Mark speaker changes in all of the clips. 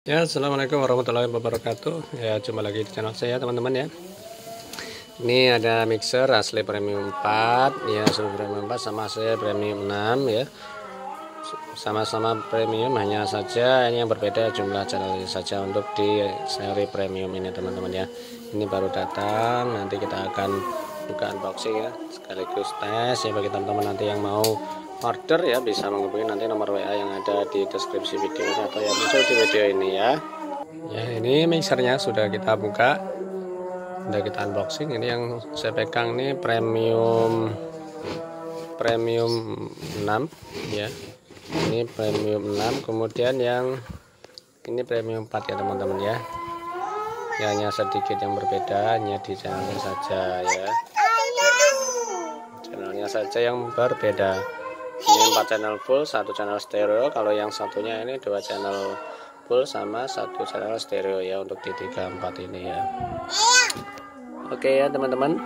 Speaker 1: Ya, Assalamualaikum warahmatullahi wabarakatuh. Ya, jumpa lagi di channel saya teman-teman ya. Ini ada mixer asli premium 4 Ya, asli premium 4 sama saya premium 6 ya. Sama-sama premium hanya saja Ini yang berbeda jumlah channel saja untuk di seri premium ini teman-teman ya. Ini baru datang Nanti kita akan buka unboxing ya. Sekaligus tes ya bagi teman-teman nanti yang mau order ya bisa menghubungi nanti nomor WA yang ada di deskripsi video ini atau yang muncul di video ini ya. Ya ini mixernya sudah kita buka. Sudah kita unboxing. Ini yang saya pegang ini premium premium 6 ya. Ini premium 6 kemudian yang ini premium 4 ya teman-teman ya. Ya hanya sedikit yang berbeda hanya di channelnya saja ya. Channelnya saja yang berbeda ini 4 channel full satu channel stereo. Kalau yang satunya ini dua channel full sama satu channel stereo ya untuk di 34 ini ya. Oke ya teman-teman.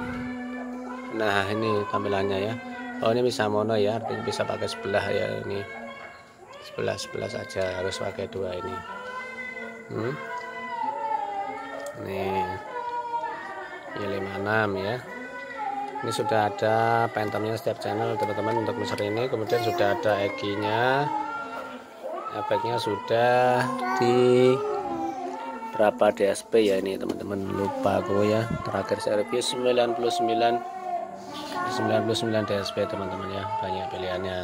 Speaker 1: Nah ini tampilannya ya. Oh ini bisa mono ya artinya bisa pakai sebelah ya ini. Sebelah sebelah saja harus pakai dua ini. Hmm. nih ini 56 ya ini sudah ada pentomnya setiap channel teman-teman untuk meser ini. Kemudian sudah ada ekinya efeknya sudah di berapa DSP ya ini teman-teman? Lupa aku ya. Terakhir servis 99 99 DSP teman-teman ya. Banyak pilihannya.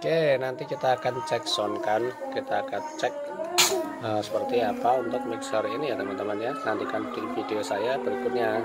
Speaker 1: Oke nanti kita akan cek sound kan. Kita akan cek uh, seperti apa untuk mixer ini ya teman-teman ya. Nantikan di video saya berikutnya